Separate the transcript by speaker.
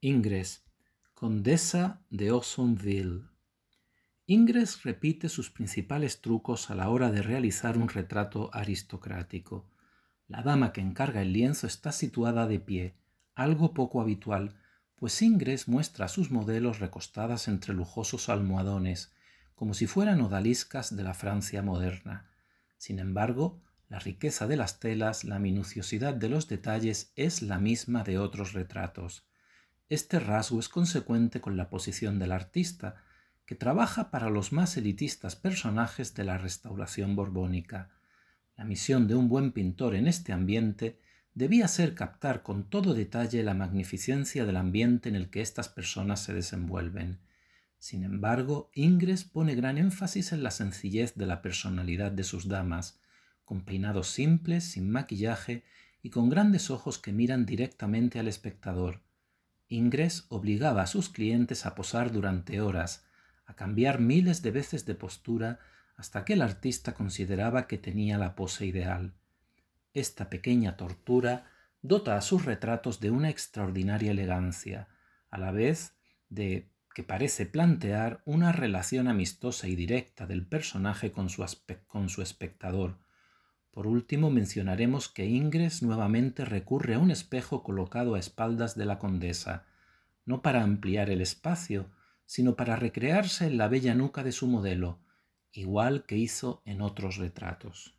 Speaker 1: Ingres, condesa de Aussonville. Ingres repite sus principales trucos a la hora de realizar un retrato aristocrático. La dama que encarga el lienzo está situada de pie, algo poco habitual, pues Ingres muestra a sus modelos recostadas entre lujosos almohadones, como si fueran odaliscas de la Francia moderna. Sin embargo, la riqueza de las telas, la minuciosidad de los detalles es la misma de otros retratos. Este rasgo es consecuente con la posición del artista, que trabaja para los más elitistas personajes de la restauración borbónica. La misión de un buen pintor en este ambiente debía ser captar con todo detalle la magnificencia del ambiente en el que estas personas se desenvuelven. Sin embargo, Ingres pone gran énfasis en la sencillez de la personalidad de sus damas, con peinados simples, sin maquillaje y con grandes ojos que miran directamente al espectador. Ingres obligaba a sus clientes a posar durante horas, a cambiar miles de veces de postura hasta que el artista consideraba que tenía la pose ideal. Esta pequeña tortura dota a sus retratos de una extraordinaria elegancia, a la vez de que parece plantear una relación amistosa y directa del personaje con su, con su espectador. Por último, mencionaremos que Ingres nuevamente recurre a un espejo colocado a espaldas de la condesa, no para ampliar el espacio, sino para recrearse en la bella nuca de su modelo, igual que hizo en otros retratos.